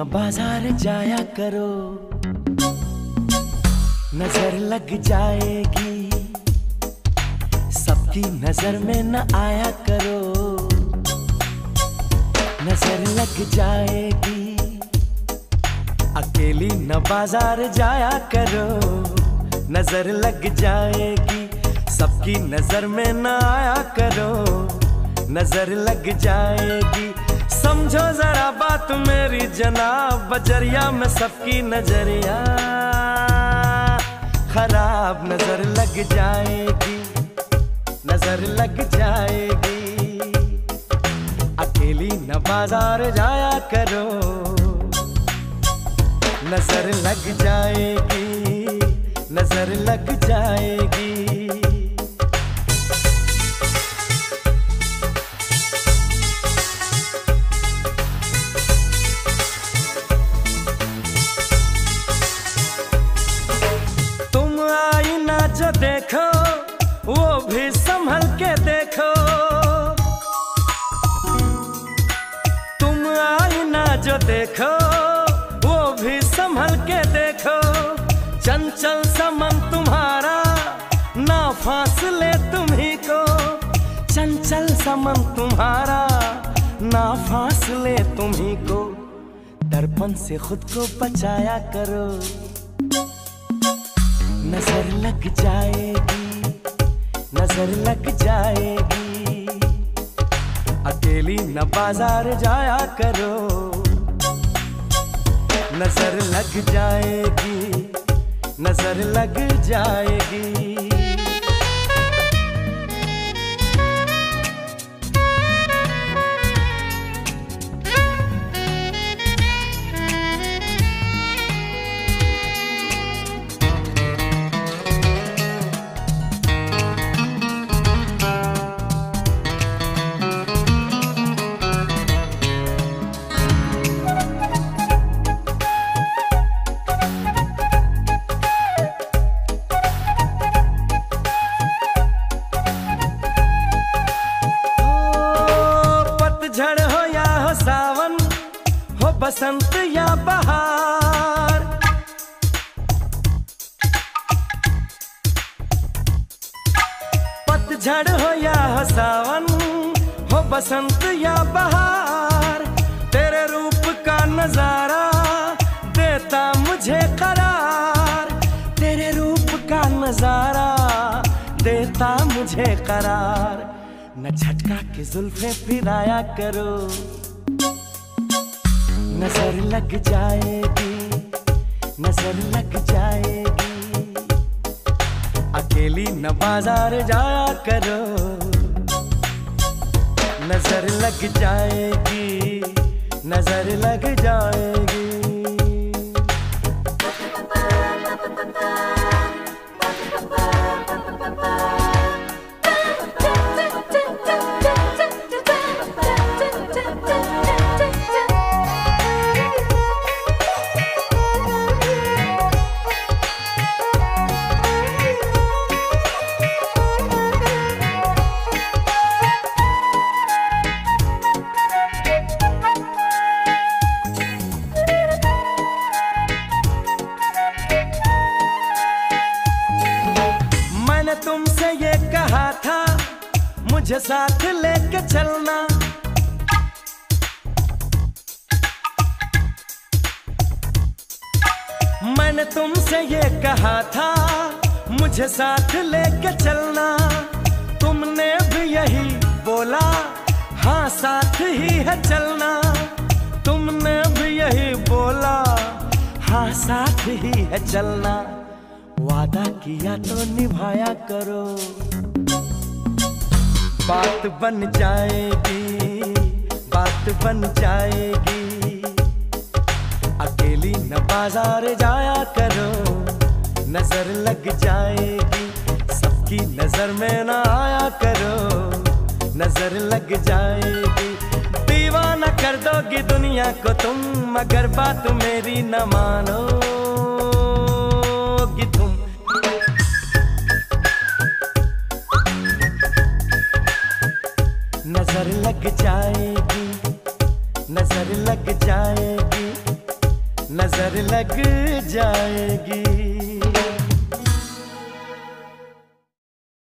न बाज़ार जाया करो। नज़र लग जाएगी। सबकी नज़र में न आया करो। नज़र लग जाएगी। अकेली न बाज़ार जाया करो। नज़र लग जाएगी। सबकी नज़र में न आया करो। नज़र लग जाएगी। समझो जरा बात मेरी जनाब, बजरिया में सबकी नज़रिया। खराब नज़र लग जाएगी, नज़र लग जाएगी। अकेली न बाज़ार जाया करो, नज़र लग जाएगी, नज़र लग जाएगी। देखो, वो भी संभल के देखो। चंचल समन तुम्हारा, ना फासले तुम्ही को। चंचल समन तुम्हारा, ना फासले तुम्ही को। दर्पण से खुद को बचाया करो। नज़र लग जाएगी, नज़र लग जाएगी। अकेली न बाज़ार जाया करो। नज़र लग जाएगी नज़र लग जाएगी। बसंत या बहार। पतझड़ हो या सावन हो बसंत या बहार। तेरे रूप का नज़ारा देता मुझे करार। तेरे रूप का नज़ारा देता मुझे करार। न झटका के जुल्फे फिराया करो। नज़र लग जाएगी, नज़र लग जाएगी। अकेली न बाज़ार जाया करो, नज़र लग जाएगी, नज़र लग जाएगी। तुमसे ये कहा था, मुझे साथ लेके चलना। मैंने तुमसे ये कहा था, मुझे साथ लेके चलना। तुमने भी यही बोला हाँ साथ ही है चलना। तुमने भी यही बोला हाँ साथ ही है चलना। वादा किया तो निभाया करो। बात बन जाएगी, बात बन जाएगी। अकेली न बाज़ार जाया करो, नज़र लग जाएगी। सबकी नज़र में ना आया करो, नज़र लग जाएगी। दीवाना कर दोगी दुनिया को तुम, मगर बात मेरी न मानोगी लग जाएगी नज़र लग जाएगी नज़र लग जाएगी।